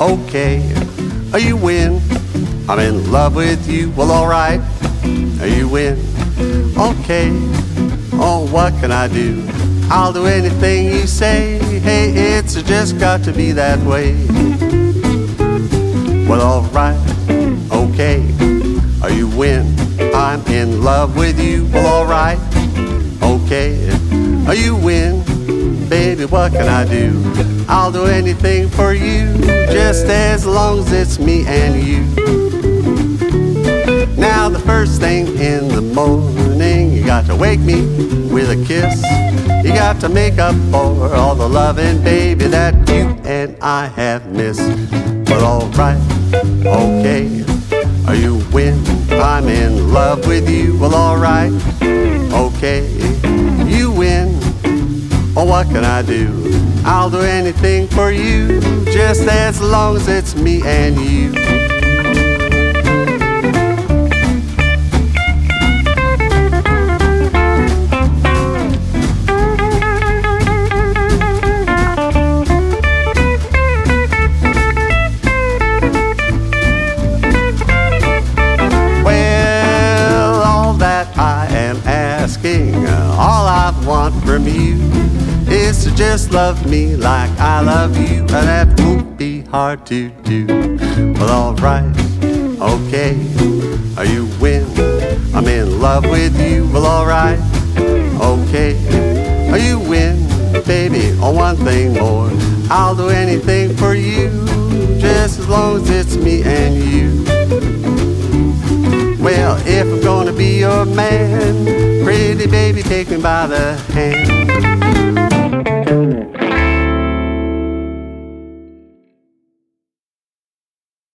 okay. Are you win? I'm in love with you. Well, alright. Are you win? Okay. Oh, what can I do? I'll do anything you say. Hey, it's just got to be that way. Well, alright. Okay. Are you win? I'm in love with you. Well, alright. Okay. Are you win? Baby, what can I do? I'll do anything for you, just as long as it's me and you. Now, the first thing in the morning, you got to wake me with a kiss. You got to make up for all the loving, baby, that you and I have missed. But alright, okay, are you win? I'm in love with you. Well, alright, what can I do? I'll do anything for you, just as long as it's me and you. Well, all that I am asking, all I want from you just love me like I love you, and that won't be hard to do. Well, alright, okay, are you win? I'm in love with you. Well, alright, okay, are you win? Baby, on one thing more, I'll do anything for you, just as long as it's me and you. Well, if I'm gonna be your man, pretty baby, take me by the hand.